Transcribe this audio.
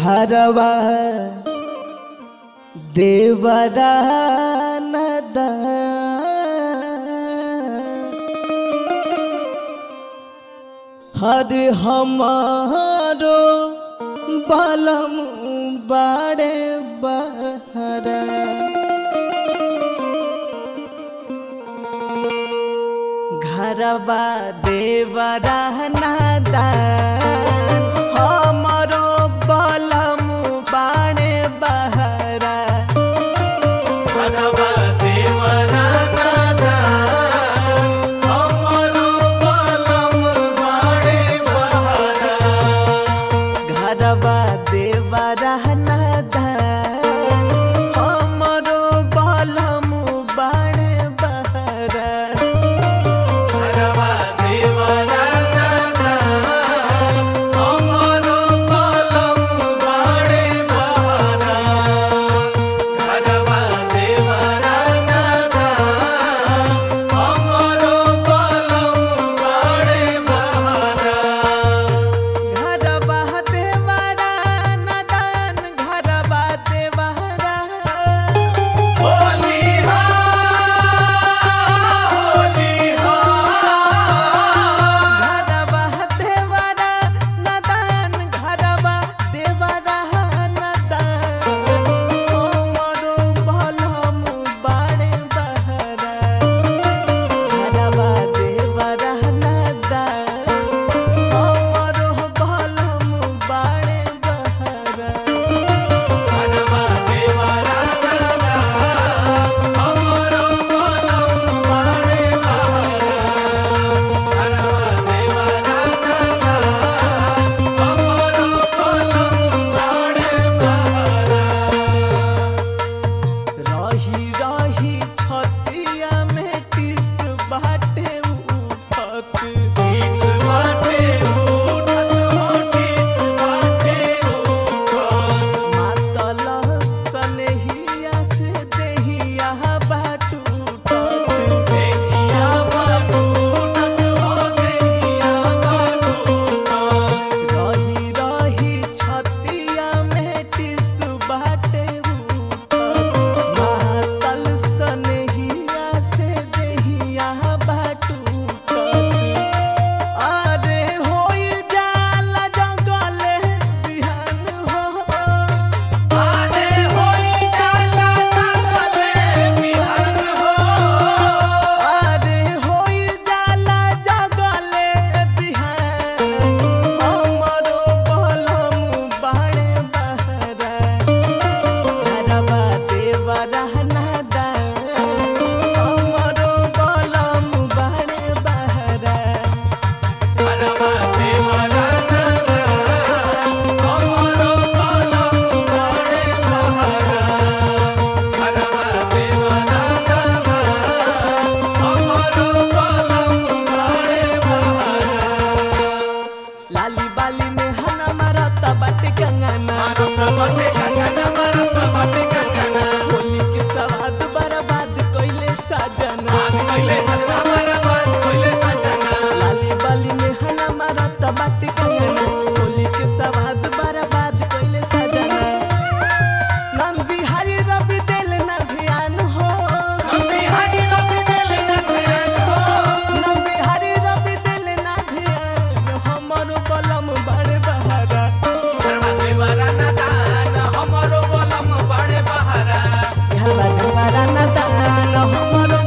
हरवा देवरा नद हरि हमारो बलम बड़े बहरा। घरबा देवरा नदा। bahan मारो प्रभु i'm Allah, Allah.